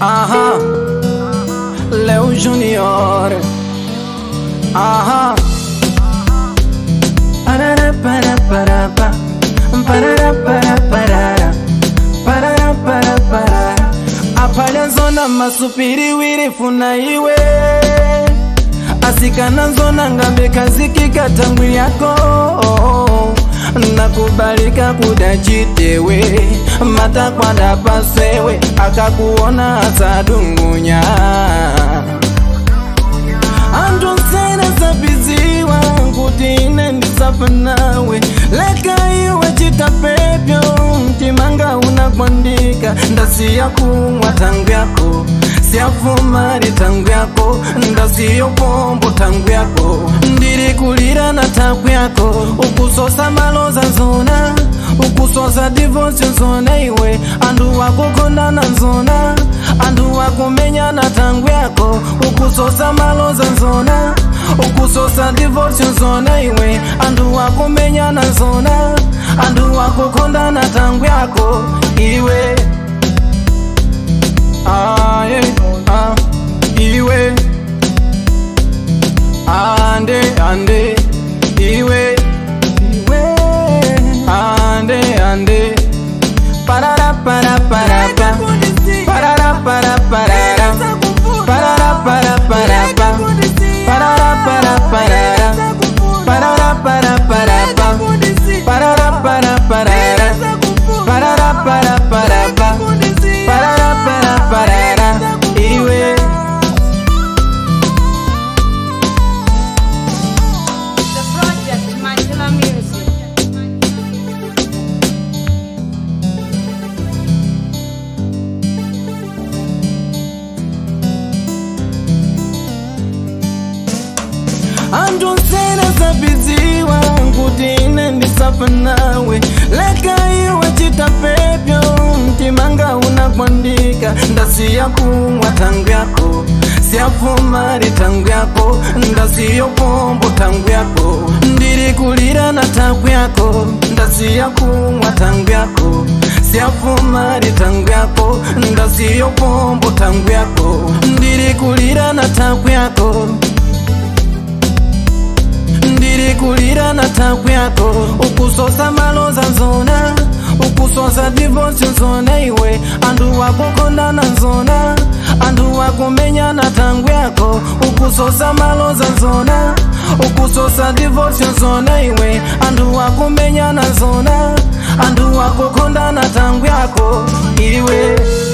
Aha Leo Junior Aha Parara para para pa Parara para para Parara para para Apala zona masupiri wiri funa iwe Asikana zona ngambe kazikika tangu yako oh akakubalika kuda chitewe matakwanda pasewe akakuona sadungunya andoserasabiziwa kuti ine ndisafanawe leka iwe chitapepyo mtimanga unakwandika ndasiya kumwa tangu yakoo siyavuma retangu yako ndasiyokombo tangu yako ndiri kulira na tangu yako ukusosa maloza zona ukusosa divosio zona iwe andu wakukondana zona andu wakumenyana tangu yako ukusosa maloza zona ukusosa divosio zona iwe andu wakumenyana zona andu wakukondana tangu yako iwe ande iwe iwe ande ande parara para bizi wangu dine ndisafa nawe leka iwe chitapepyo mtimanga unakwandika ndasiyakuwa tangu yako syafumari tangu yako ndasiyopombo tangu yako ndirikulira na tangu yako ndasiyakuwa tangu yako syafumari tangu yako ndasiyopombo tangu yako ndirikulira na tangu yako kulira na thangwi yako ukusosa maloza nzona ukusosa divosi nzona iwe andu wakukondana nzona andu wakumenyana thangwi yako ukusosa maloza nzona ukusosa divosi nzona iwe andu wakumenyana nzona andu wakukondana thangwi yako iliwe